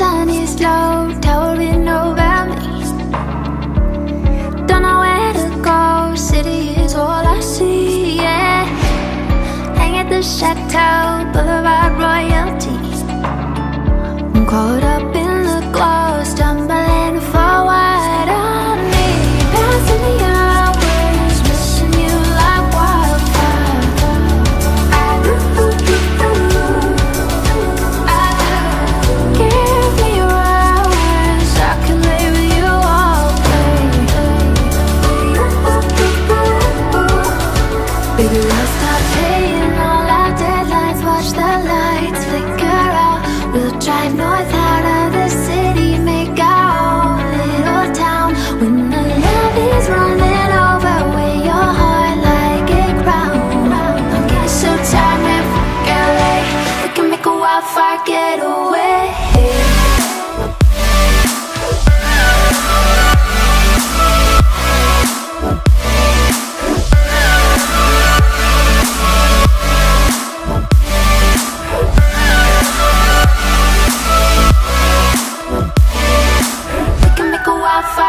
sun is low, towering over me Don't know where to go, city is all I see, yeah Hang at the chateau, boulevard royalty I'm caught up in. that love.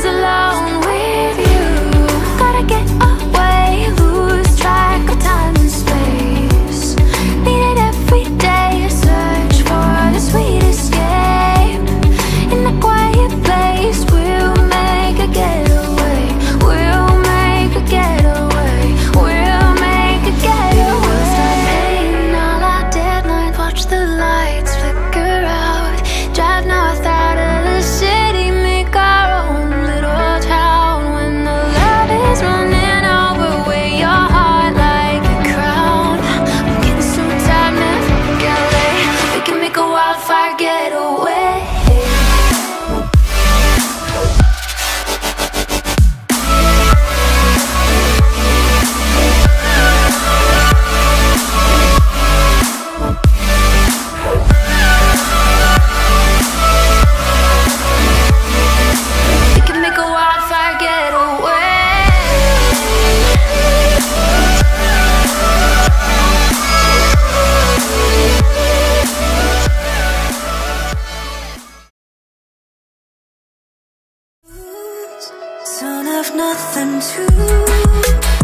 friends alive if I get old. Son of nothing to